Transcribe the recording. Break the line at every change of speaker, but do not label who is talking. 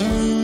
Mm.